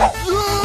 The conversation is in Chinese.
啊 啊